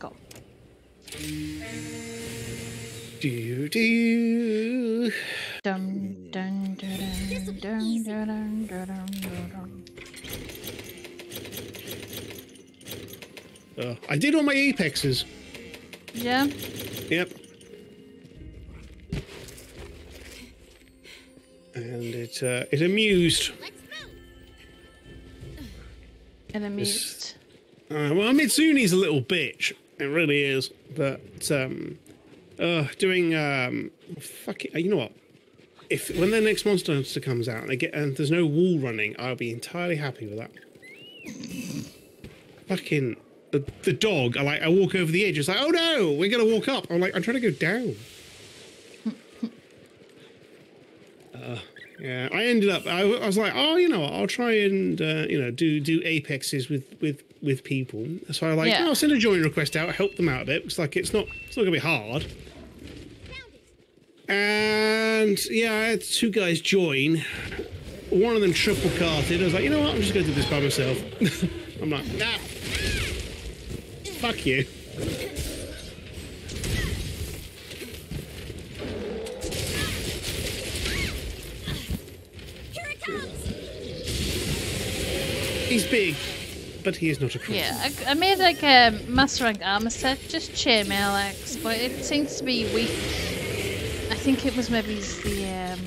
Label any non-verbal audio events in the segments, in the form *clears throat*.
Let's go. Do do. Dum dun dun dun dun dun dun dun. Uh, I did all my apexes. Yeah. Yep. And it uh, it amused. And amused. Uh, well, Mizutsune's a little bitch. It really is. But um, uh, doing um, fucking. You know what? If when the next Monster Hunter comes out and, get, and there's no wall running, I'll be entirely happy with that. Fucking the, the dog. I like. I walk over the edge. It's like, oh no, we're gonna walk up. I'm like, I'm trying to go down. Uh, yeah, I ended up. I, I was like, oh, you know, I'll try and uh, you know do do apexes with with with people. So I like, Yeah. oh, I'll send a join request out, help them out a bit. It's like it's not it's not gonna be hard. And yeah, I had two guys join. One of them triple carted. I was like, you know what? I'm just gonna do this by myself. *laughs* I'm like, nah. Fuck you. Here it comes! He's big, but he is not a cross. Yeah, I, I made like a master rank armor set, just chainmail X, but it seems to be weak. I think it was maybe the um,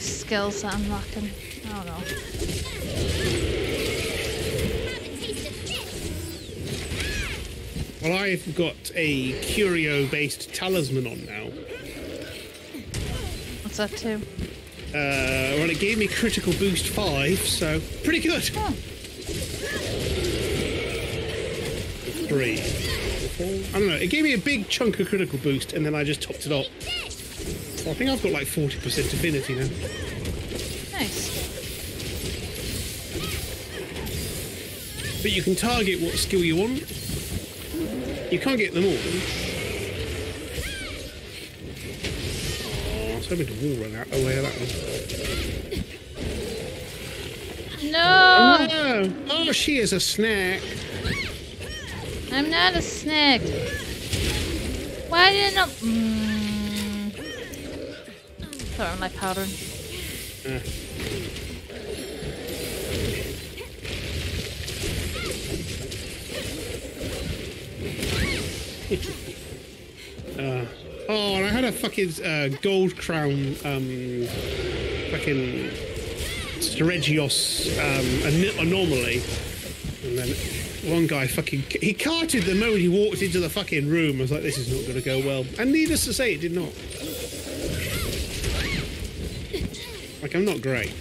skills that I'm lacking. I don't know. Have a taste of this! Well, I've got a curio-based talisman on now. What's that too? Uh, well, it gave me critical boost five, so pretty good. Oh, Three. I don't know. It gave me a big chunk of critical boost, and then I just topped it up. So I think I've got like forty percent affinity now. nice. But you can target what skill you want. You can't get them all. Oh, I was hoping the wall run out away of that one. No, Oh, oh, she is a snack. I'm not a snake. Why did I not? Mm. I'm like powdering. Uh. Uh, oh, and I had a fucking uh, gold crown, um, fucking Seregios um, an- anomaly. And then one guy fucking he carted the moment he walked into the fucking room. I was like, this is not going to go well. And needless to say, it did not. Like, I'm not great,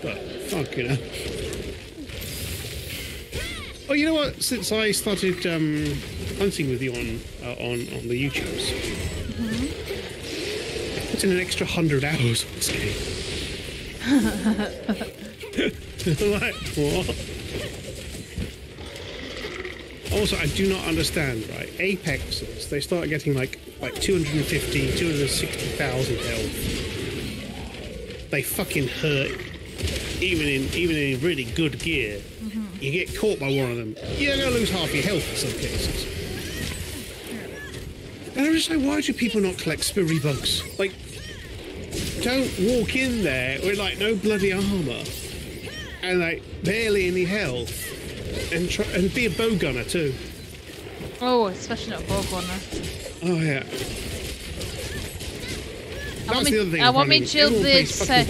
but fuck, you know. Oh, you know what? Since I started um, hunting with you on uh, on on the YouTubes, I put in an extra hundred hours *laughs* like what? Also, I do not understand. Right, apexes they start getting like like 250, 260,000 health. They fucking hurt. Even in even in really good gear, mm-hmm. you get caught by one of them, you're gonna lose half your health in some cases. And I'm just like, why do people not collect spiribirds? Like, don't walk in there with like no bloody armor and like barely any health, and try and be a bow gunner too. Oh, especially not a bow gunner. Oh yeah. I want That's me, the other thing. I want. Everyone Jailblade set.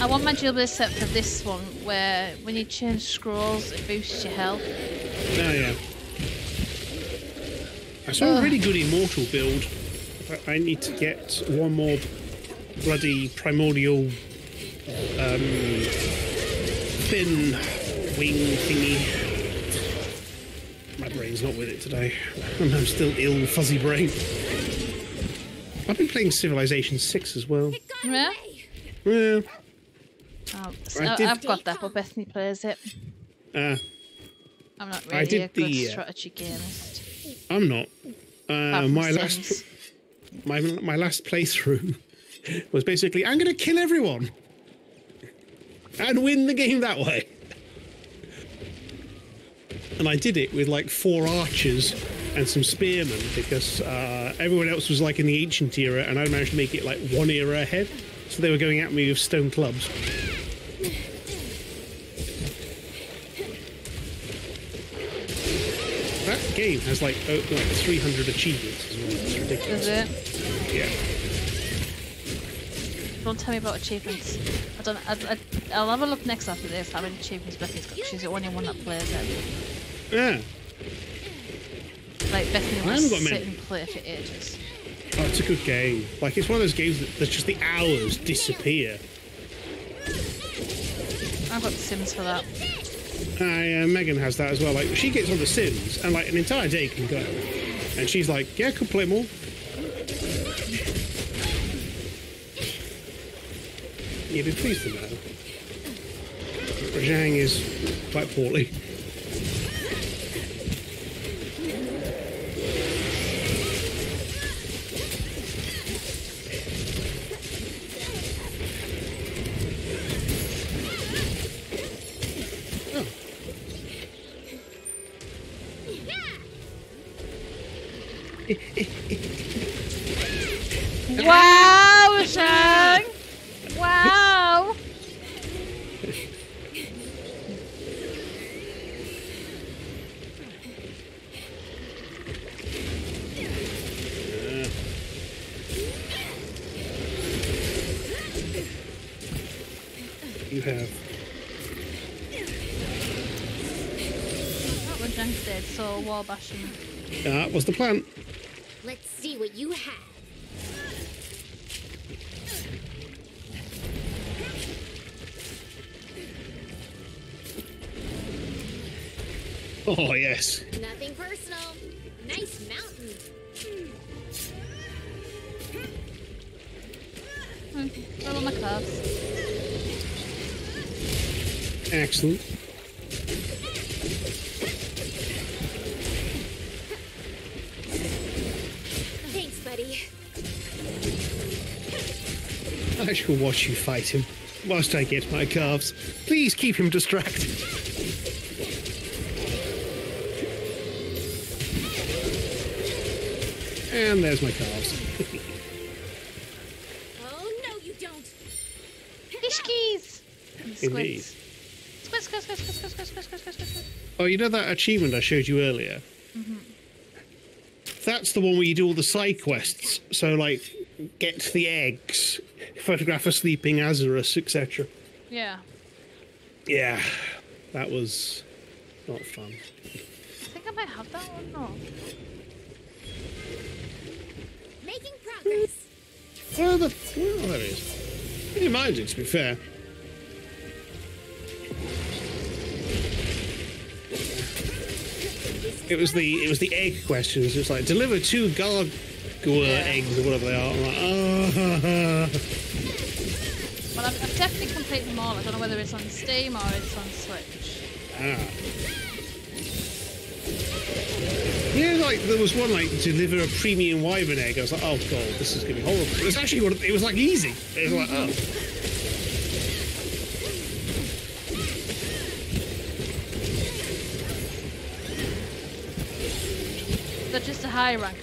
I want my Jailblade set for this one, where when you change scrolls, it boosts your health. Oh yeah. I saw a really good immortal build. but I need to get one more bloody primordial um, thin wing thingy. My brain's not with it today. *laughs* I'm still ill, fuzzy brain. I've been playing Civilization 6 as well. Yeah? Yeah. Oh, so I did- I've got that, but Bethany plays it. Uh, I'm not I really did a good the, uh, strategy gamist. I'm not. Uh, Apart from my last *laughs* my my last playthrough *laughs* was basically I'm going to kill everyone and win the game that way. And I did it with like four archers and some spearmen because uh, everyone else was like in the ancient era, and I managed to make it like one era ahead. So they were going at me with stone clubs. That game has like, oh, like 300 achievements as well. It's ridiculous. Is it? Yeah. Don't tell me about achievements. I don't. I, I, I'll have a look next after this. How many achievements Becky's got? She's the only one that plays it. Yeah. Like Bethany I will sit many. and play for ages. Oh, it's a good game. Like it's one of those games that, that just the hours disappear. I've got The Sims for that. Uh, uh, Megan has that as well. Like she gets on The Sims and like an entire day can go, and she's like, "Yeah, could play more." You'd be pleased to know. Zhang is quite poorly. Wow, Shang! Wow! you have. That was dead, so wall bashing. That was the plan. Let's see what you have. Oh yes. Nothing personal. Nice mountain. Hmm. Roll on my calves. Excellent. I shall watch you fight him whilst I get my calves. Please keep him distracted. And there's my calves. oh, no, you don't. Fishkies! Indeed. Squish, squish, squish, squish, squish, squish, squish, squish, Oh, you know that achievement I showed you earlier? Mm-hmm. That's the one where you do all the side quests. So, like, get the eggs, photograph a sleeping Azarus, etc. Yeah. Yeah, that was not fun. I think I might have that one. No. Making progress. Well, the, well there it is. I didn't mind it, to be fair. It was the it was the egg questions. It's like deliver two gargoyle eggs or whatever they are. I'm like, oh. Well, I've, I've definitely completed them all. I don't know whether it's on Steam or it's on Switch. ah. Yeah, like there was one like deliver a premium wyvern egg. I was like, oh god, this is gonna be horrible. It was actually it was like easy. It was like, oh. They're just a high rank.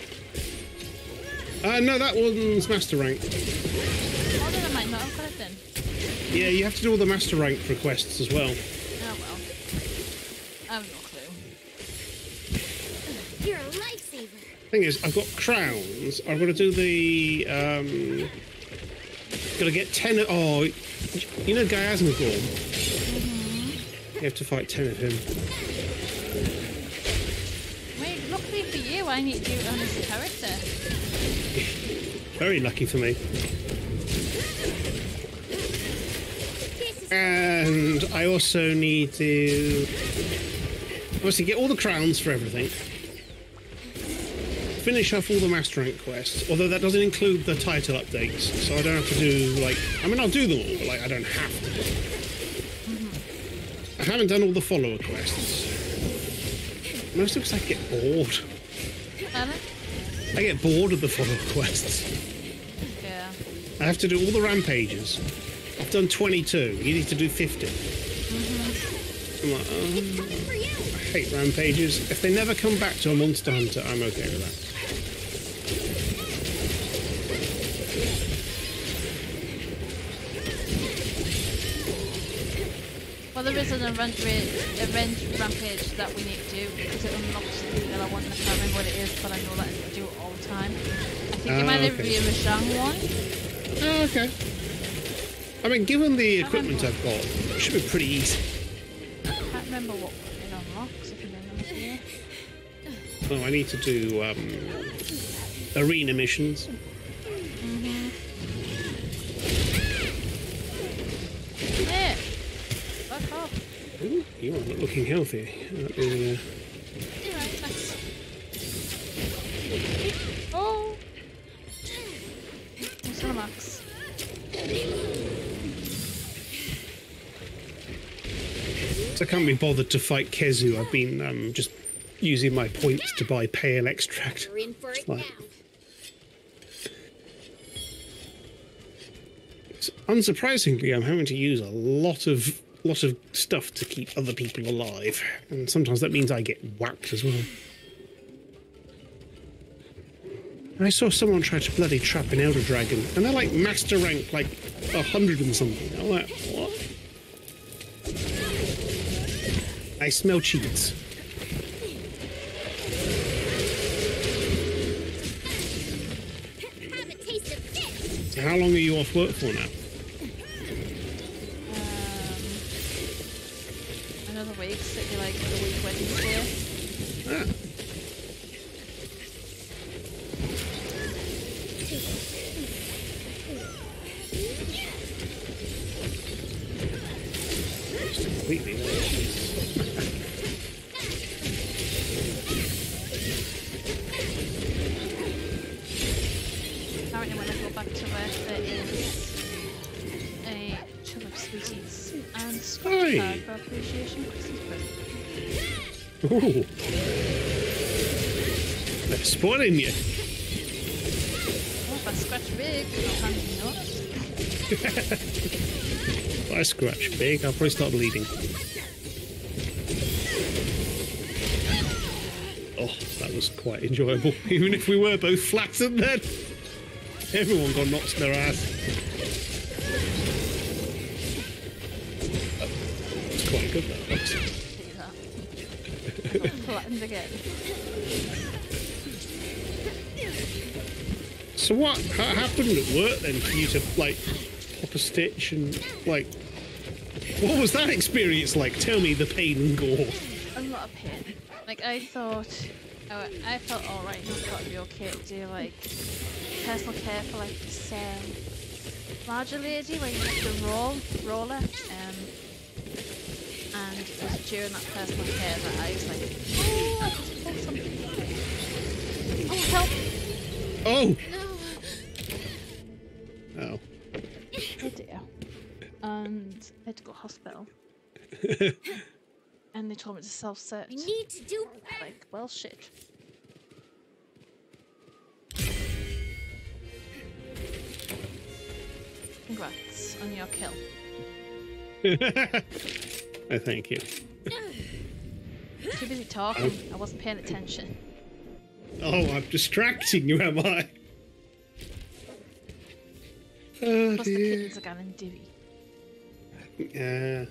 Uh, no, that one's master rank. Oh, Yeah, you have to do all the master rank requests as well. Oh well. I have no clue. You're a lifesaver. Thing is, I've got crowns. I've got to do the. Um, got to get ten. of- Oh, you know Gaismagorn? You have to fight ten of him. Wait, luckily for you, I need to do it on this character. Very lucky for me. And I also need to. Obviously, get all the crowns for everything. Finish off all the master rank quests, although that doesn't include the title updates, so I don't have to do like. I mean, I'll do them all, but like I don't have to. I haven't done all the follower quests. Mostly because I get bored. Anna? I get bored of the follower quests. Yeah. I have to do all the rampages. Done 22. You need to do 50. I'm like, oh. for you. hate rampages. If they never come back to a Monster Hunter, I'm okay with that. Well, there is an event, event rampage that we need to do because it unlocks the thing that I want. I can't remember what it is, but I know that I do it all the time. I think it Ah, might okay. be a Rajang one. Oh, okay. I mean, given the equipment I've got, it should be pretty easy. I can't remember what it unlocks if you remember here. Oh, I need to do um, arena missions. Yeah. Fuck off. Ooh, you are not looking healthy. I can't be bothered to fight Kezu. I've been um, just using my points to buy pale extract. We're in for it Fine. now. Unsurprisingly, I'm having to use a lot of lot of stuff to keep other people alive, and sometimes that means I get whacked as well. I saw someone try to bloody trap an elder dragon, and they're like master rank, like a hundred and something. I'm like, what? I smell cheats. Have a taste of this. So how long are you off work for now? Um, another week, so it'd be like the week Wednesday. Ah, Apparently, when I go back to work, there is a chub of sweeties and Hey. card for appreciation Christmas present. Ooh. They're spoiling you. Oh, if I scratch big, I'll hand you notes. *laughs* If I scratch big, I'll probably start bleeding. Oh, that was quite enjoyable. *laughs* Even if we were both flattened then. Everyone got knocked in their ass. It's quite good that was. See that. I got flattened again. So what ha- happened at work then for you to like pop a stitch and like what was that experience like? Tell me the pain and gore. A lot of pain. Like, I thought. I, I felt alright. I thought it'd be okay to do, like, personal care for, like, this, um, larger lady where you have to roll, roller. Um, and it was during that personal care that I was like, oh, I just pulled something. Oh, help! Oh, No. oh. Oh dear. And I had to go to hospital. *laughs* and they told me to self-search. I need to do better. Like, well, shit. Congrats on your kill. *laughs* I thank you. Too busy talking. I wasn't paying attention. Oh, I'm distracting you, am I? Oh Plus the oh, dear. kittens are getting dizzy. Yeah.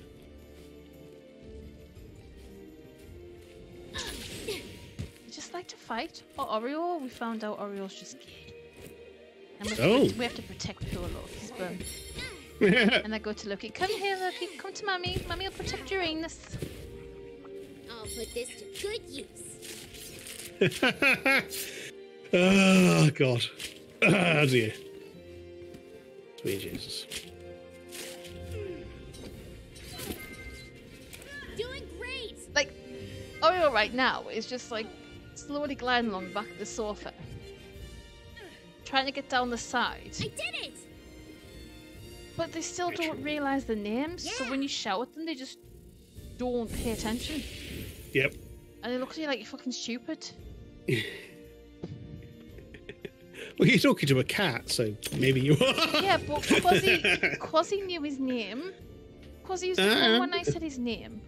You like to fight? Oh, or Oreo? We found out Oreo's just gay. And we have, Oh. to, we have to protect poor Loki's bum. And I go to Loki, come here Loki, come to Mummy. Mummy will protect your anus. I'll put this to good use. *laughs* oh God. *clears throat* Oh dear. Sweet Jesus. Doing great. like Oreo right now is just like slowly gliding along the back of the sofa, trying to get down the side. I did it. But they still don't realize the names, so when you shout at them, they just don't pay attention, Yep. and they look at you like you're fucking stupid. *laughs* Well, you're talking to a cat, so maybe you are. Yeah, but Quasi, *laughs* Quasi knew his name. Quasi was the Uh-uh. one when I said his name.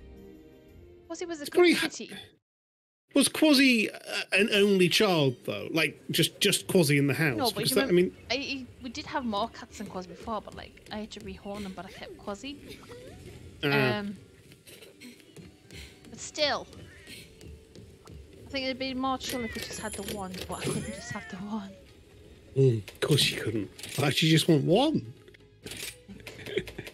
Quasi was a Scotty good ha- kitty. Was Quasi uh, an only child though? Like just just Quasi in the house? No, but that, I mean, I- we did have more cats than Quasi before, but like I had to rehorn them, but I kept Quasi. uh, Um, but still, I think it'd be more chill if we just had the one, but I couldn't just have the one. mm, of course you couldn't. I actually just want one. *laughs*